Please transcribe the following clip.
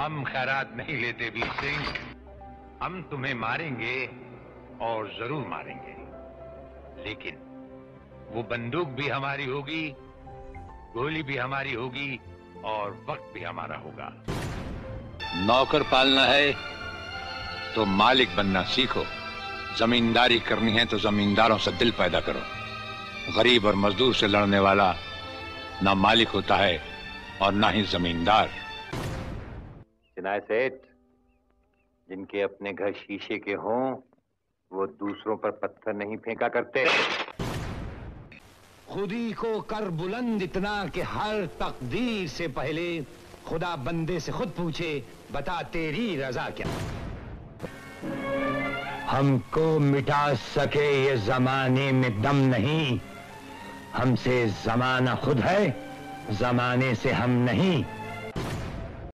हम खैरात नहीं लेते, वीर सिंह। हम तुम्हें मारेंगे और ज़रूर मारेंगे। लेकिन वो बंदूक भी हमारी होगी, गोली भी हमारी होगी और वक्त भी हमारा होगा। नौकर पालना है तो मालिक बनना सीखो। जमींदारी करनी है तो जमींदारों से दिल पैदा करो। गरीब और मजदूर से लड़ने वाला ना मालिक होता है और ना ही जमींदार। चिनाय सेठ जिनके अपने घर शीशे के हों, वो दूसरों पर पत्थर नहीं फेंका करते. खुदी को कर बुलंद इतना कि हर तकदीर से पहले खुदा बंदे से खुद पूछे, बता तेरी रजा क्या? हमको मिटा सके ये जमाने में दम नहीं। हमसे जमाना खुद है, जमाने से हम नहीं।